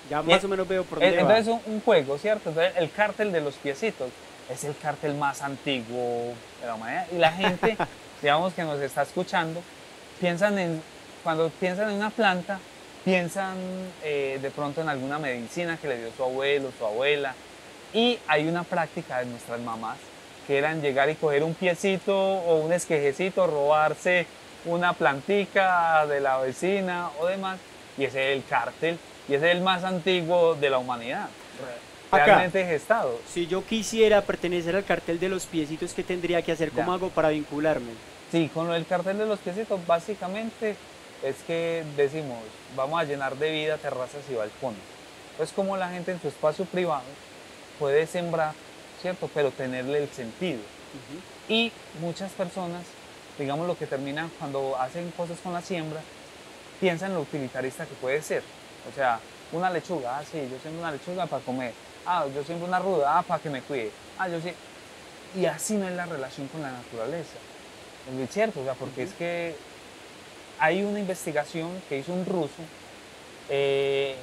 A: Ya más o menos veo por dónde
B: Entonces es un, juego, ¿cierto? Entonces el cártel de los piecitos es el cártel más antiguo de la humanidad. Y la gente, digamos que nos está escuchando, piensan en, cuando piensan en una planta, piensan eh, de pronto en alguna medicina que le dio su abuelo, su abuela. Y hay una práctica de nuestras mamás que eran llegar y coger un piecito o un esquejecito, robarse una plantica de la vecina o demás, y ese es el cártel, y ese es el más antiguo de la humanidad. Realmente gestado.
A: Si yo quisiera pertenecer al cartel de los piecitos, ¿qué tendría que hacer? ¿Cómo hago para vincularme?
B: Sí, con el cartel de los piecitos, básicamente es que decimos, vamos a llenar de vida terrazas y balcones. Es como la gente en su espacio privado puede sembrar, ¿cierto? Pero tenerle el sentido. Y muchas personas digamos, lo que termina cuando hacen cosas con la siembra, piensa en lo utilitarista que puede ser. O sea, una lechuga, ah, sí, yo siembro una lechuga para comer. Ah, yo siembro una ruda, ah, para que me cuide. Ah, yo sí. Y así no es la relación con la naturaleza. Es muy cierto, o sea, porque es que hay una investigación que hizo un ruso, eh,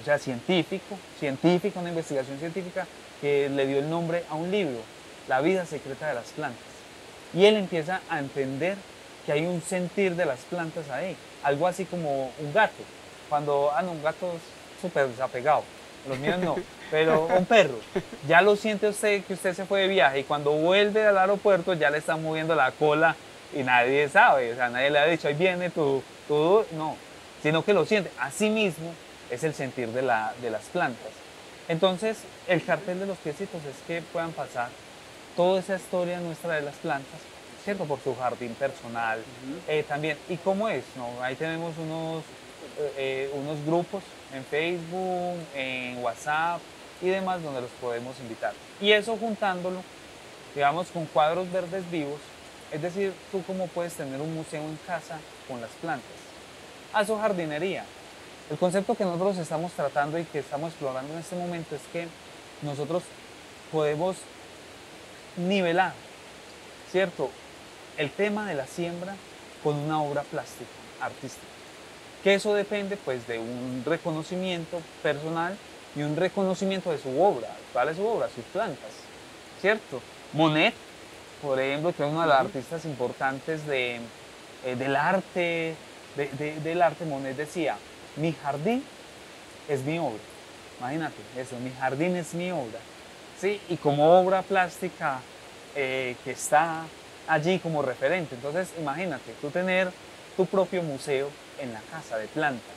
B: o sea, científico, científico, una investigación científica que le dio el nombre a un libro, La vida secreta de las plantas. Y él empieza a entender que hay un sentir de las plantas ahí, algo así como un gato. Cuando, ah, no, un gato es súper desapegado, los míos no, pero un perro, ya lo siente usted que usted se fue de viaje y cuando vuelve al aeropuerto ya le está moviendo la cola y nadie sabe, o sea, nadie le ha dicho, ahí viene tu, tu, no, sino que lo siente. Así mismo es el sentir de, la, de las plantas. Entonces, el cartel de los piecitos es que puedan pasar toda esa historia nuestra de las plantas, ¿cierto? Por su jardín personal eh, también. ¿Y cómo es? No? Ahí tenemos unos, eh, unos grupos en Facebook, en WhatsApp y demás donde los podemos invitar. Y eso juntándolo, digamos, con cuadros verdes vivos, es decir, tú cómo puedes tener un museo en casa con las plantas. A jardinería. El concepto que nosotros estamos tratando y que estamos explorando en este momento es que nosotros podemos nivelar, ¿cierto? El tema de la siembra con una obra plástica, artística. Que eso depende pues de un reconocimiento personal y un reconocimiento de su obra. ¿Cuál es su obra? Sus plantas, ¿cierto? Monet, por ejemplo, que es uno de los artistas importantes de, eh, del arte, del arte, Monet decía, mi jardín es mi obra. Imagínate eso, mi jardín es mi obra. ¿sí? Y como obra plástica eh, que está allí como referente. Entonces, imagínate, tú tener tu propio museo en la casa de plantas,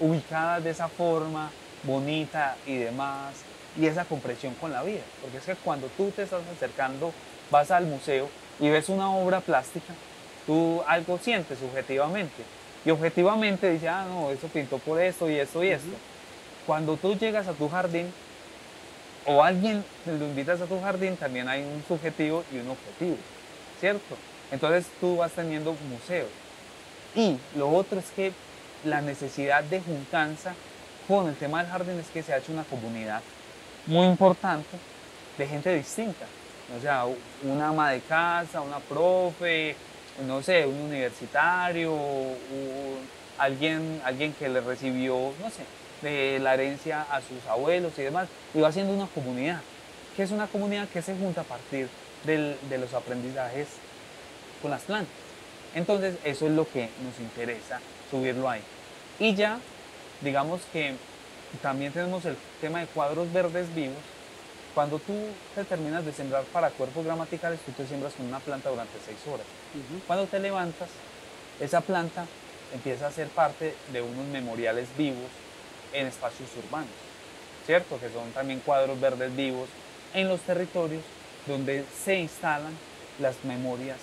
B: ubicadas de esa forma, bonita y demás, y esa compresión con la vida. Porque es que cuando tú te estás acercando, vas al museo y ves una obra plástica, tú algo sientes subjetivamente. Y objetivamente dices, ah, no, eso pintó por esto y esto y esto. Cuando tú llegas a tu jardín, o alguien lo invitas a tu jardín, también hay un subjetivo y un objetivo, ¿cierto? Entonces tú vas teniendo museos. Y lo otro es que la necesidad de juntanza con el tema del jardín es que se ha hecho una comunidad muy importante de gente distinta. O sea, una ama de casa, una profe, no sé, un universitario, alguien, alguien que le recibió, no sé, de la herencia a sus abuelos y demás, y va haciendo una comunidad. que es una comunidad que se junta a partir de los aprendizajes con las plantas? Entonces, eso es lo que nos interesa, subirlo ahí. Y ya, digamos que también tenemos el tema de cuadros verdes vivos. Cuando tú te terminas de sembrar para cuerpos gramaticales, tú te siembras con una planta durante seis horas. Cuando te levantas, esa planta empieza a ser parte de unos memoriales vivos en espacios urbanos, ¿cierto? Que son también cuadros verdes vivos en los territorios donde se instalan las memorias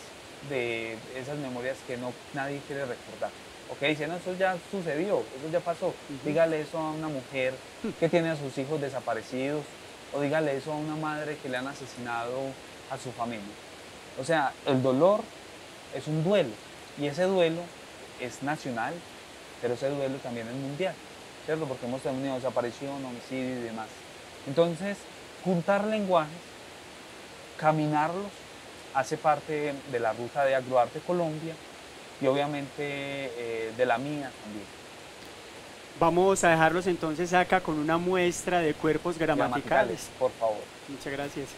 B: de esas memorias que no nadie quiere recordar. Ok, dicen, eso ya sucedió, eso ya pasó. Dígale eso a una mujer que tiene a sus hijos desaparecidos, o dígale eso a una madre que le han asesinado a su familia. O sea, el dolor es un duelo, y ese duelo es nacional, pero ese duelo también es mundial. ¿cierto? Porque hemos tenido desaparición, homicidio y demás. Entonces, juntar lenguajes, caminarlos, hace parte de la ruta de Agroarte Colombia y obviamente eh, de la mía también.
A: Vamos a dejarlos entonces acá con una muestra de cuerpos gramaticales. gramaticales
B: por favor.
A: Muchas gracias.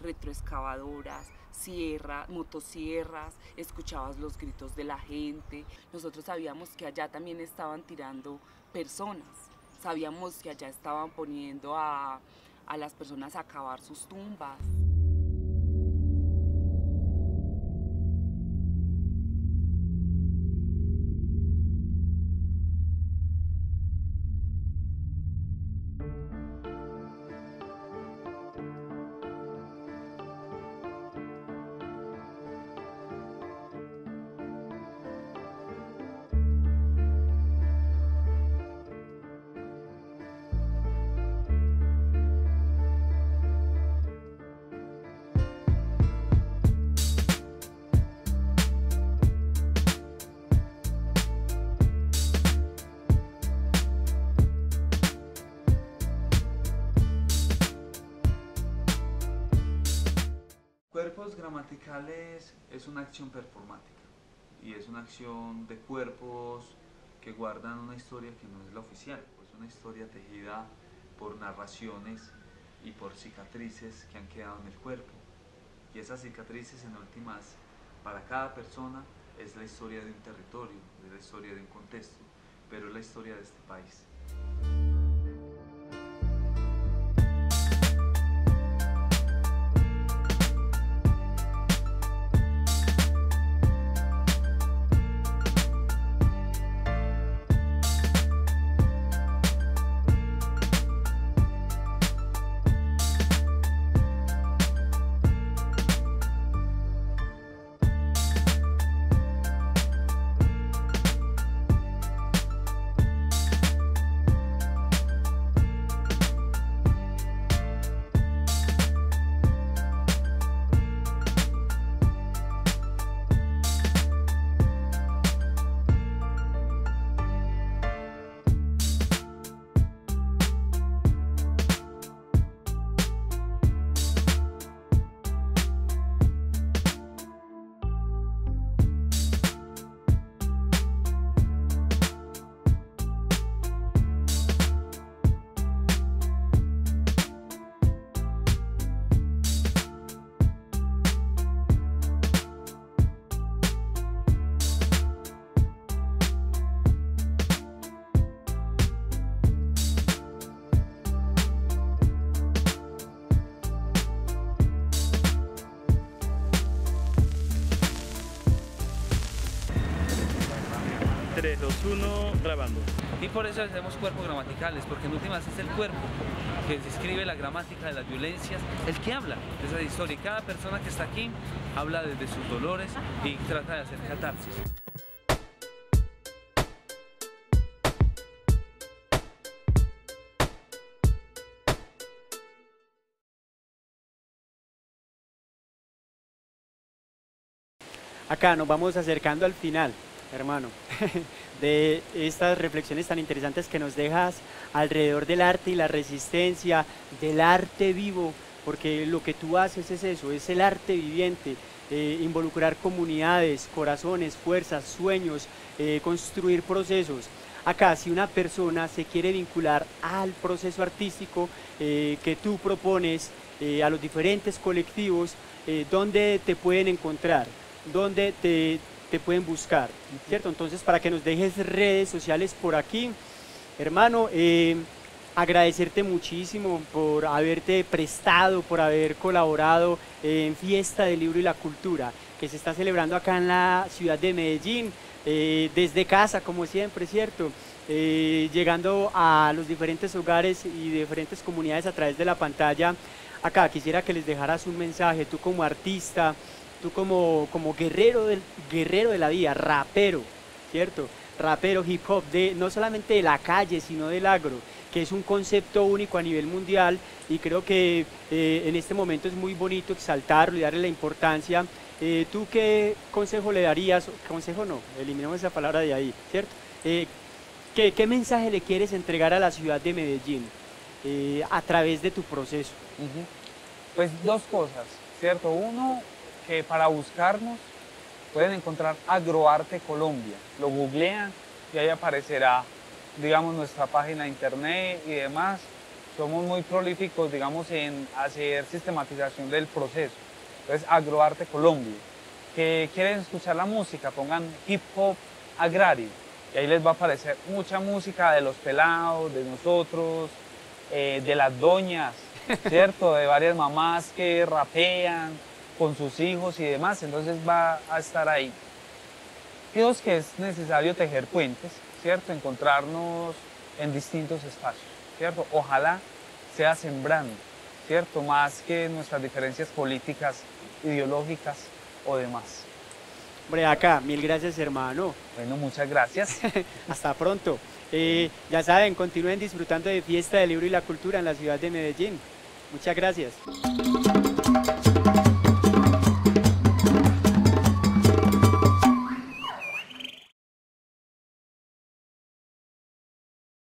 D: Retroexcavadoras, sierra, motosierras, escuchabas los gritos de la gente. Nosotros sabíamos que allá también estaban tirando personas, sabíamos que allá estaban poniendo a, a las personas a cavar sus tumbas.
B: Gramaticales es una acción performática y es una acción de cuerpos que guardan una historia que no es la oficial, pues una historia tejida por narraciones y por cicatrices que han quedado en el cuerpo. Y esas cicatrices en últimas, para cada persona, es la historia de un territorio, es la historia de un contexto, pero es la historia de este país.
E: 2, 1, grabando.
F: Y por eso hacemos cuerpos gramaticales, porque en últimas es el cuerpo que describe la gramática de las violencias, el que habla de esa historia. Y cada persona que está aquí habla desde sus dolores y trata de hacer catarsis.
A: Acá nos vamos acercando al final, hermano, de estas reflexiones tan interesantes que nos dejas alrededor del arte y la resistencia, del arte vivo, porque lo que tú haces es eso, es el arte viviente, eh, involucrar comunidades, corazones, fuerzas, sueños, eh, construir procesos. Acá, si una persona se quiere vincular al proceso artístico eh, que tú propones, a los diferentes colectivos, ¿dónde te pueden encontrar? donde te, pueden buscar, ¿cierto? Entonces, para que nos dejes redes sociales por aquí, hermano, eh, agradecerte muchísimo por haberte prestado, por haber colaborado en Fiesta del Libro y la Cultura, que se está celebrando acá en la ciudad de Medellín, eh, desde casa, como siempre, ¿cierto? Eh, llegando a los diferentes hogares y diferentes comunidades a través de la pantalla. Acá quisiera que les dejaras un mensaje, tú como artista, tú como, como guerrero, del, guerrero de la vida, rapero, ¿cierto? Rapero hip hop, de, no solamente de la calle, sino del agro, que es un concepto único a nivel mundial y creo que eh, en este momento es muy bonito exaltarlo y darle la importancia. Eh, ¿Tú qué consejo le darías? Consejo no, eliminemos esa palabra de ahí, ¿cierto? Eh, ¿qué, mensaje le quieres entregar a la ciudad de Medellín a través de tu proceso?
B: Pues dos cosas, ¿cierto? Uno, que para buscarnos pueden encontrar Agroarte Colombia. Lo googlean y ahí aparecerá, digamos, nuestra página de internet y demás. Somos muy prolíficos, digamos, en hacer sistematización del proceso. Entonces, Agroarte Colombia. Que quieren escuchar la música, pongan hip hop agrario. Y ahí les va a aparecer mucha música de los pelados, de nosotros, eh, de las doñas, ¿cierto? De varias mamás que rapean, con sus hijos y demás, entonces va a estar ahí. Creo que es necesario tejer puentes, ¿cierto? Encontrarnos en distintos espacios, ¿cierto? Ojalá sea sembrando, ¿cierto? Más que nuestras diferencias políticas, ideológicas o demás.
A: Hombre, acá, mil gracias hermano.
B: Bueno, muchas gracias.
A: Hasta pronto. Eh, ya saben, continúen disfrutando de Fiesta del Libro y la Cultura en la ciudad de Medellín. Muchas gracias.